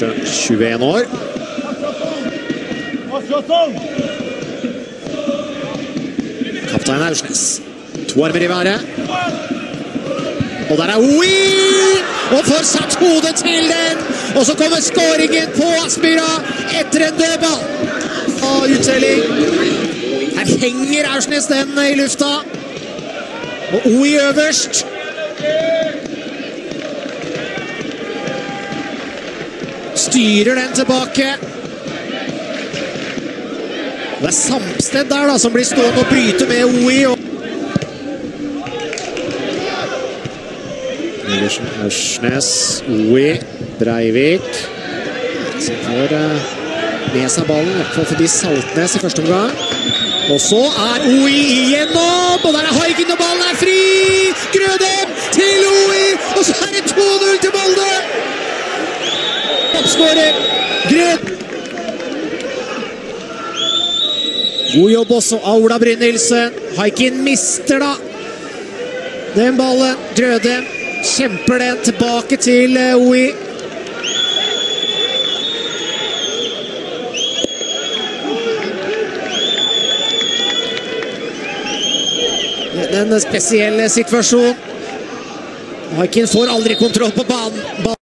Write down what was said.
Fylte 21 år. Kaptein Aursnes. To armer i været. Og der er Wee! Og får satt hodet til den! Og så kommer skåringen på Aspmyra etter en dødball. Og uttelling. Her henger Aursnes den i lufta. Og Oi øverst. Styrer den tilbake. Det er Samsted der da, som blir stående og bryte med OI. Og... Iversen, Ørsnes, OI, Breivik. Som får uh, med seg ballen, i hvert fall forbi Saltnes i første omgang. Og så er OI igjennom, og der er Haikin, og ballen er fri! Grødem til OI, og så er det 2-0 til Molde! Toppskårer Gryn! God jobb også av Ola Brynildsen. Haikin mister da den ballen. Drøde, kjemper den tilbake til OI. En spesiell situasjon. Haikin får aldri kontroll på banen.